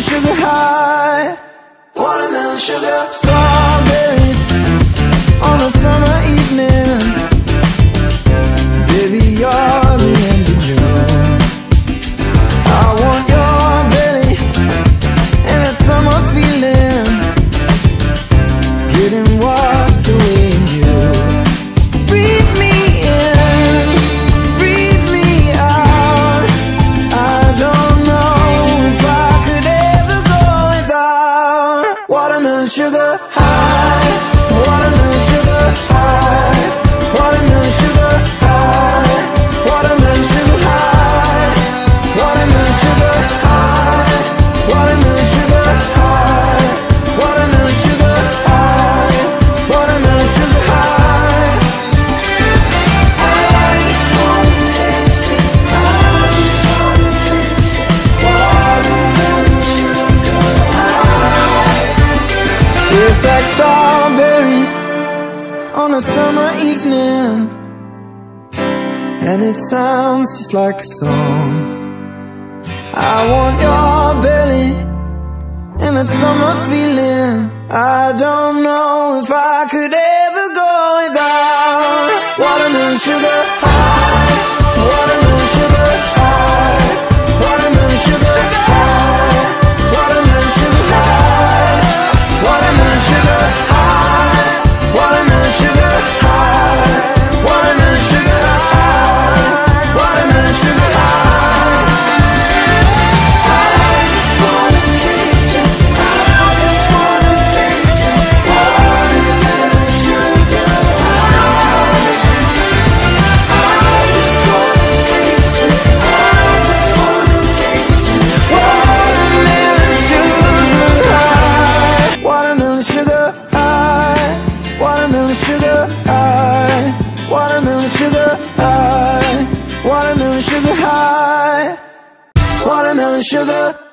Sugar high, watermelon sugar start Like strawberries on a summer evening, and it sounds just like a song. I want your belly and that summer feeling. I don't know if I could ever go without watermelon sugar high, sugar high. Watermelon sugar high. Watermelon sugar high. Watermelon sugar